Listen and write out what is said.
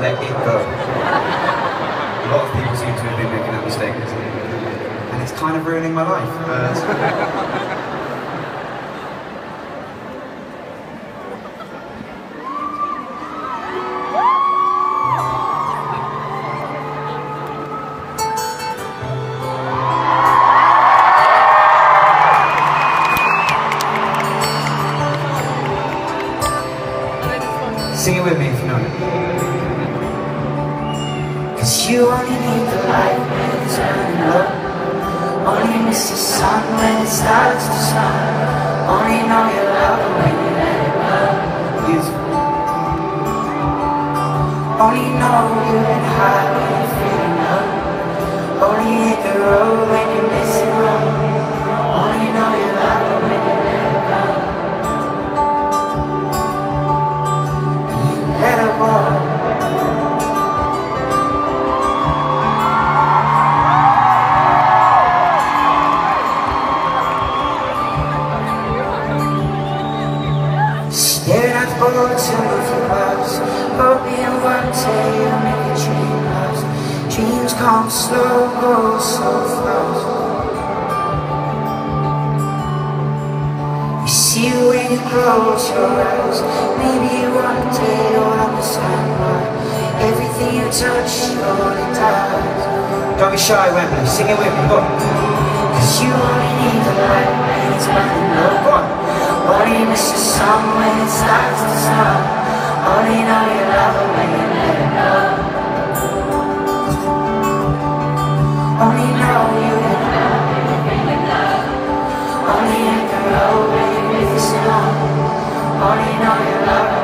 let it go. A lot of people seem to have been making that mistake. And it's kind of ruining my life. Uh, Sing it with me if you know it. Cause you only need the light when it's burning low. Only miss the sun when it starts to snow. Only know you love when you let it go Beautiful. Only know you've been high when you're feeling low Only hit the road The bottom of your glass Hoping one day you'll make a dream last Dreams come slow, go so fast You see when you close your eyes Maybe one day you'll understand why Everything you touch slowly dies Don't be shy, Wembley. Sing it with me. Go. Cause you only need the light it's burning low Go on. Only miss always know. Only know your love.